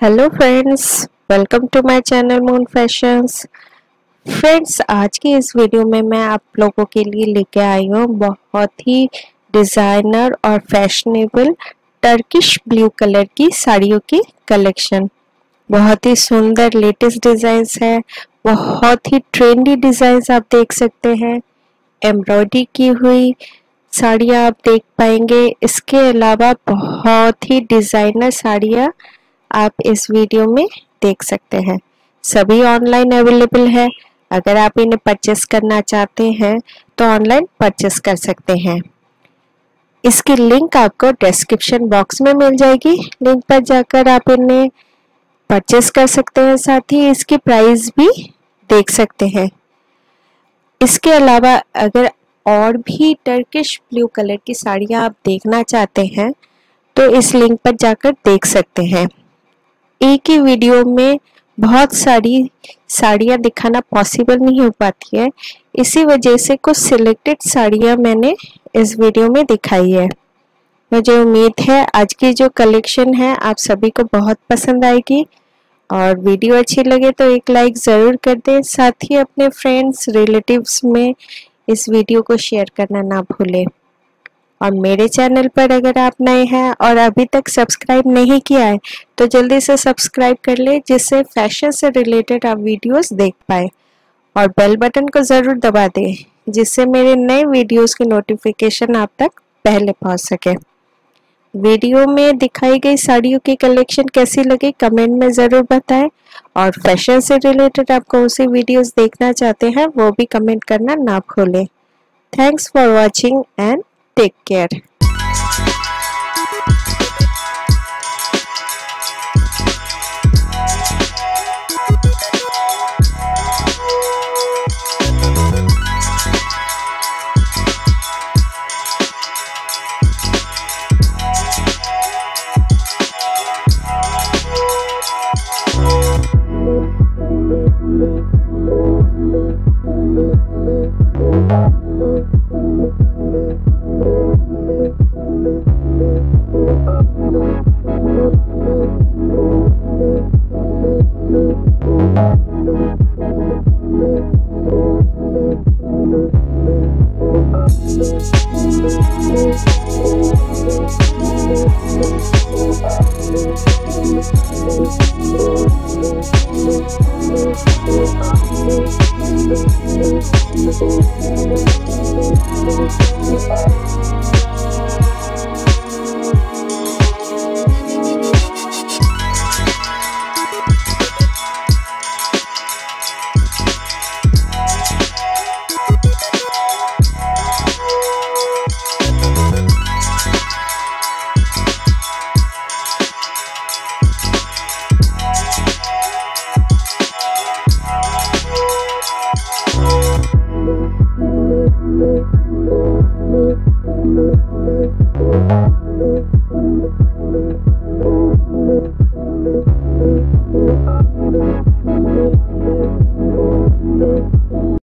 Hello friends welcome to my channel Moon Fashions friends आज की इस वीडियो में मैं आप लोगों के लिए लेके आई हूँ बहुत ही डिज़ाइनर और फैशनेबल टर्किश ब्लू कलर की साड़ियों की कलेक्शन बहुत ही सुंदर लेटेस्ट डिज़ाइंस है. बहुत ही ट्रेंडी डिज़ाइंस आप देख सकते हैं. एम्ब्रॉयडरी की हुई साड़ियाँ आप देख पाएँगे. इसके अलावा बहुत ही डिज़ाइनर साड़ियाँ आप इस वीडियो में देख सकते हैं। सभी ऑनलाइन अवेलेबल है। अगर आप इन्हें परचेस करना चाहते हैं तो ऑनलाइन परचेस कर सकते हैं। इसकी लिंक आपको डिस्क्रिप्शन बॉक्स में मिल जाएगी। लिंक पर जाकर आप इन्हें परचेस कर सकते हैं। साथ ही इसकी प्राइस भी देख सकते हैं। इसके अलावा अगर और भी टर्किश ब्लू कलर की साड़ियाँ आप देखना चाहते हैं तो इस लिंक पर जाकर देख सकते हैं। एक ही वीडियो में बहुत सारी साड़ियाँ दिखाना पॉसिबल नहीं हो पाती है। इसी वजह से कुछ सिलेक्टेड साड़ियाँ मैंने इस वीडियो में दिखाई है। मुझे उम्मीद है आज की जो कलेक्शन है, आप सभी को बहुत पसंद आएगी। और वीडियो अच्छी लगे तो एक लाइक ज़रूर कर दें। साथ ही अपने फ्रेंड्स रिलेटिव्स में इस वीडियो को शेयर करना ना भूलें। और मेरे चैनल पर अगर आप नए हैं और अभी तक सब्सक्राइब नहीं किया है तो जल्दी से सब्सक्राइब कर ले, जिससे फ़ैशन से रिलेटेड आप वीडियोस देख पाए। और बेल बटन को ज़रूर दबा दें, जिससे मेरे नए वीडियोस की नोटिफिकेशन आप तक पहले पहुँच सके। वीडियो में दिखाई गई साड़ियों की कलेक्शन कैसी लगी, कमेंट में ज़रूर बताएँ। और फ़ैशन से रिलेटेड आप कौन सी वीडियोस देखना चाहते हैं, वो भी कमेंट करना ना भूलें। Thanks for watching and Take care. Thank you.